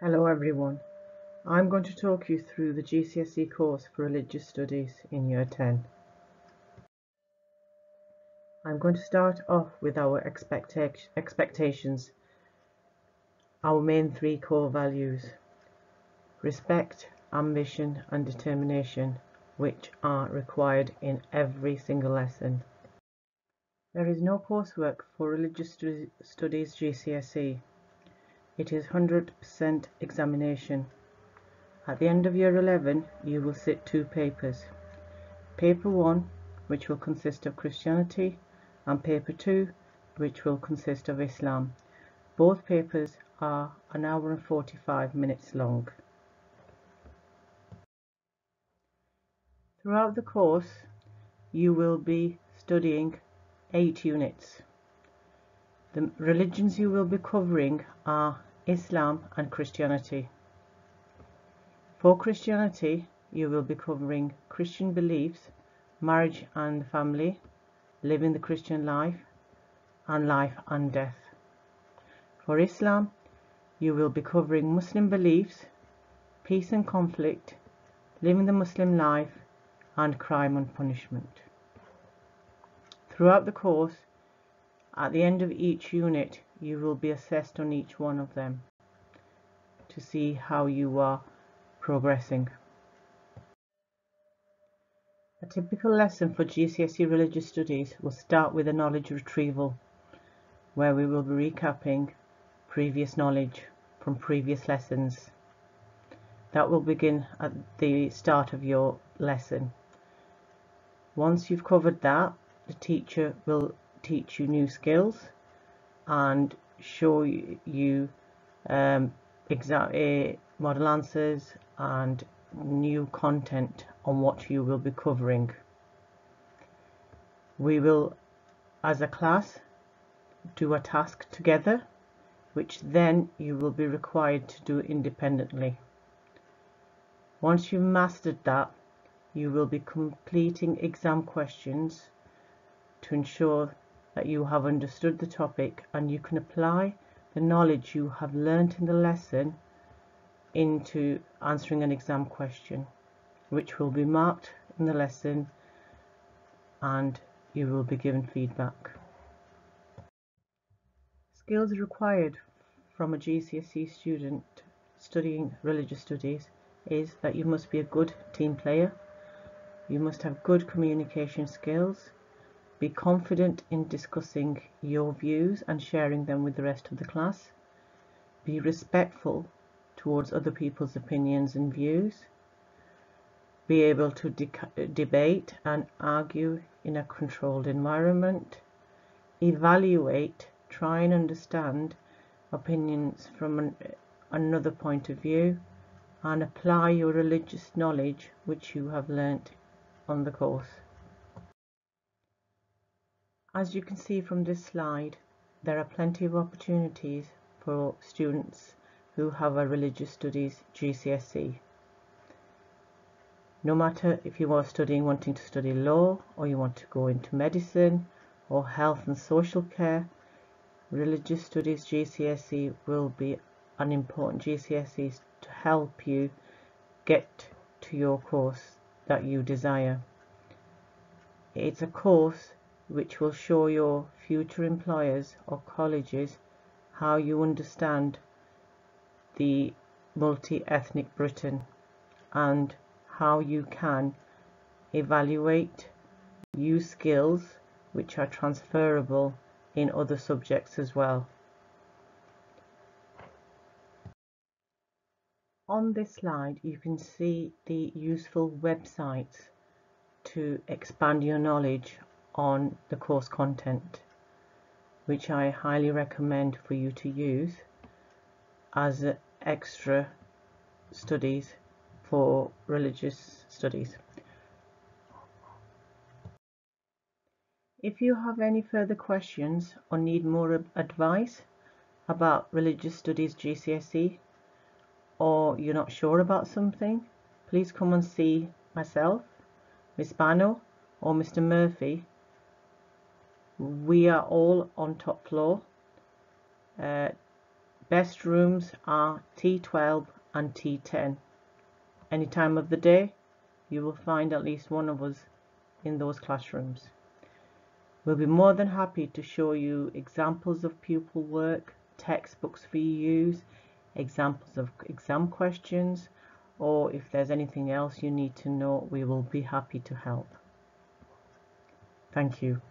Hello everyone. I'm going to talk you through the GCSE course for Religious Studies in Year 10. I'm going to start off with our expecta expectations, our main three core values, respect, ambition and determination, which are required in every single lesson. There is no coursework for Religious Studies GCSE it is 100% examination. At the end of year 11, you will sit two papers. Paper 1, which will consist of Christianity, and paper 2, which will consist of Islam. Both papers are an hour and 45 minutes long. Throughout the course, you will be studying eight units. The religions you will be covering are Islam and Christianity. For Christianity, you will be covering Christian beliefs, marriage and family, living the Christian life, and life and death. For Islam, you will be covering Muslim beliefs, peace and conflict, living the Muslim life, and crime and punishment. Throughout the course, at the end of each unit, you will be assessed on each one of them to see how you are progressing. A typical lesson for GCSE Religious Studies will start with a knowledge retrieval, where we will be recapping previous knowledge from previous lessons. That will begin at the start of your lesson. Once you've covered that, the teacher will teach you new skills and show you um, exam uh, model answers and new content on what you will be covering. We will, as a class, do a task together, which then you will be required to do independently. Once you've mastered that, you will be completing exam questions to ensure that you have understood the topic and you can apply the knowledge you have learnt in the lesson into answering an exam question which will be marked in the lesson and you will be given feedback. Skills required from a GCSE student studying religious studies is that you must be a good team player, you must have good communication skills, be confident in discussing your views and sharing them with the rest of the class. Be respectful towards other people's opinions and views. Be able to de debate and argue in a controlled environment. Evaluate, try and understand opinions from an, another point of view and apply your religious knowledge which you have learnt on the course. As you can see from this slide, there are plenty of opportunities for students who have a religious studies GCSE. No matter if you are studying wanting to study law or you want to go into medicine or health and social care, religious studies GCSE will be an important GCSE to help you get to your course that you desire. It's a course which will show your future employers or colleges how you understand the multi-ethnic Britain and how you can evaluate, use skills which are transferable in other subjects as well. On this slide you can see the useful websites to expand your knowledge on the course content which I highly recommend for you to use as extra studies for religious studies. If you have any further questions or need more advice about religious studies GCSE or you're not sure about something, please come and see myself, Miss Bano or Mr Murphy we are all on top floor uh, best rooms are T12 and T10. Any time of the day, you will find at least one of us in those classrooms. We'll be more than happy to show you examples of pupil work, textbooks for you use, examples of exam questions, or if there's anything else you need to know, we will be happy to help. Thank you.